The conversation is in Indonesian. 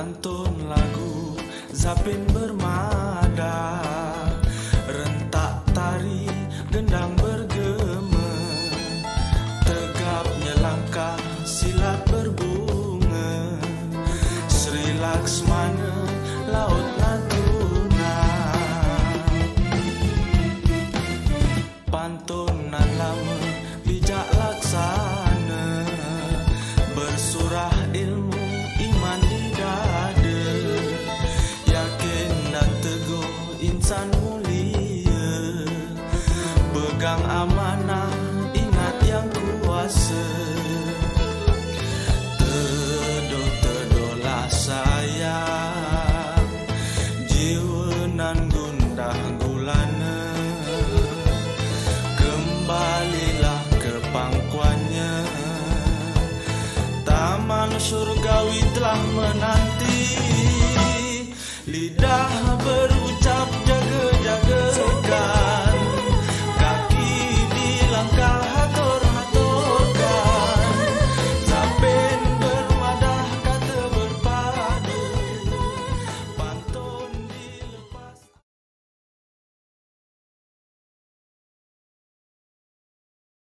Pantun lagu Zapin bermada Rentak tari gendang bergema. Tegapnya langkah silat berbunga Sri Laksmana laut Natuna. Pantunan lama bijak laksana Bersurah ilmu Pegang amanah ingat yang kuasa. Tedoh-tedohlah sayang Jiwa nan gundah gulana. Kembalilah ke pangkuannya. Taman surgawi telah menanti. Lidah